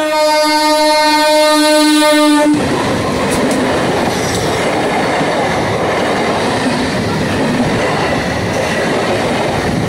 Hallelujah.